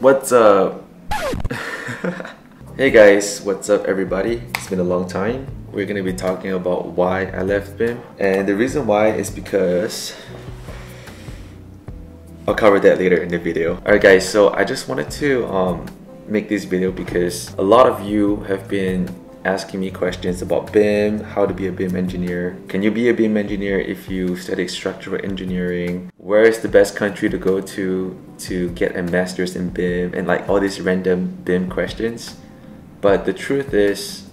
What's up? hey guys, what's up everybody? It's been a long time. We're gonna be talking about why I left BIM. And the reason why is because I'll cover that later in the video. Alright guys, so I just wanted to um, make this video because a lot of you have been asking me questions about BIM, how to be a BIM engineer. Can you be a BIM engineer if you study structural engineering? Where is the best country to go to to get a master's in BIM? And like all these random BIM questions. But the truth is,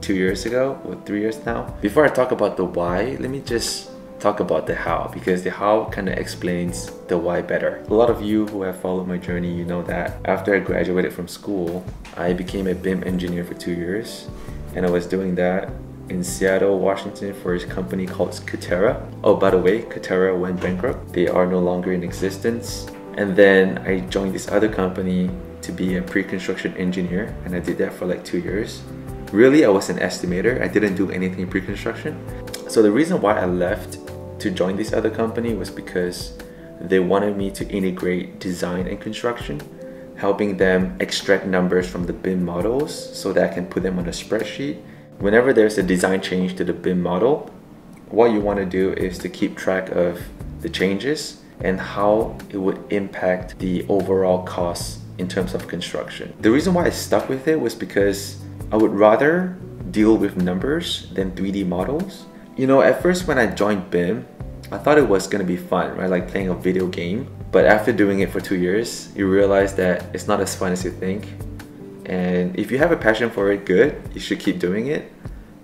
two years ago, or three years now, before I talk about the why, let me just talk about the how because the how kind of explains the why better. A lot of you who have followed my journey, you know that after I graduated from school, I became a BIM engineer for two years and I was doing that in Seattle, Washington for a company called Katerra. Oh, by the way, Katerra went bankrupt. They are no longer in existence. And then I joined this other company to be a pre-construction engineer and I did that for like two years. Really, I was an estimator. I didn't do anything pre-construction. So the reason why I left to join this other company was because they wanted me to integrate design and construction, helping them extract numbers from the BIM models so that I can put them on a spreadsheet. Whenever there's a design change to the BIM model, what you want to do is to keep track of the changes and how it would impact the overall costs in terms of construction. The reason why I stuck with it was because I would rather deal with numbers than 3D models you know, at first when I joined BIM, I thought it was gonna be fun, right? Like playing a video game. But after doing it for two years, you realize that it's not as fun as you think. And if you have a passion for it, good, you should keep doing it.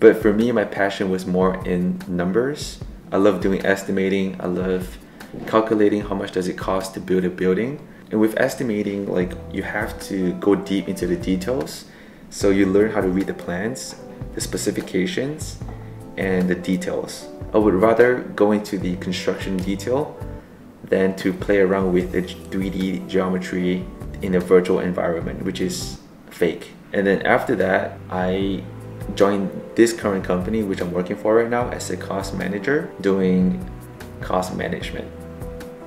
But for me, my passion was more in numbers. I love doing estimating. I love calculating how much does it cost to build a building. And with estimating, like you have to go deep into the details. So you learn how to read the plans, the specifications, and the details. I would rather go into the construction detail than to play around with the 3D geometry in a virtual environment, which is fake. And then after that, I joined this current company, which I'm working for right now as a cost manager, doing cost management,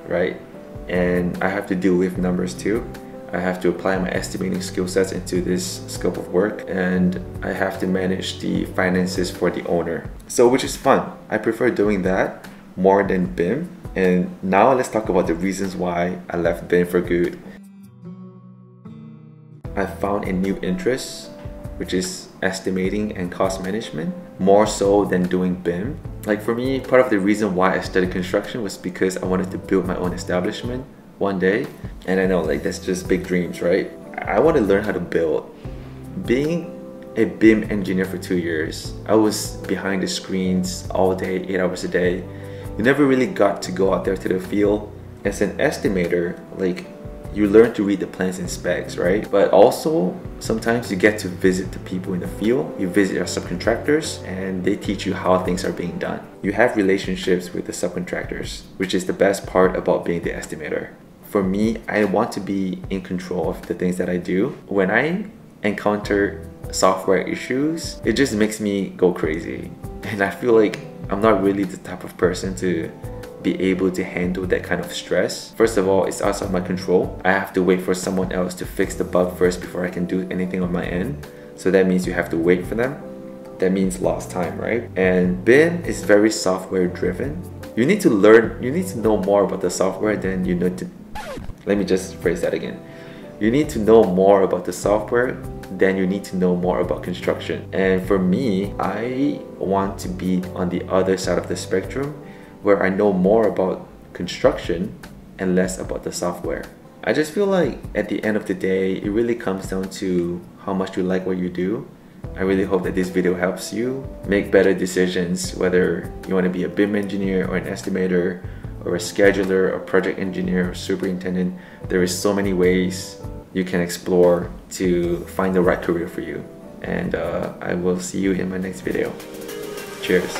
right? And I have to deal with numbers too. I have to apply my estimating skill sets into this scope of work and I have to manage the finances for the owner. So which is fun. I prefer doing that more than BIM. And now let's talk about the reasons why I left BIM for good. I found a new interest, which is estimating and cost management, more so than doing BIM. Like for me, part of the reason why I studied construction was because I wanted to build my own establishment one day. And I know like that's just big dreams, right? I want to learn how to build. Being a BIM engineer for two years, I was behind the screens all day, eight hours a day. You never really got to go out there to the field. As an estimator, like you learn to read the plans and specs, right? But also, sometimes you get to visit the people in the field. You visit our subcontractors and they teach you how things are being done. You have relationships with the subcontractors, which is the best part about being the estimator for me, I want to be in control of the things that I do. When I encounter software issues, it just makes me go crazy. And I feel like I'm not really the type of person to be able to handle that kind of stress. First of all, it's outside my control. I have to wait for someone else to fix the bug first before I can do anything on my end. So that means you have to wait for them. That means lost time, right? And BIM is very software driven. You need to learn, you need to know more about the software than you know to let me just phrase that again. You need to know more about the software than you need to know more about construction. And for me, I want to be on the other side of the spectrum where I know more about construction and less about the software. I just feel like at the end of the day, it really comes down to how much you like what you do. I really hope that this video helps you make better decisions, whether you want to be a BIM engineer or an estimator or a scheduler, a project engineer, or superintendent. There is so many ways you can explore to find the right career for you. And uh, I will see you in my next video. Cheers.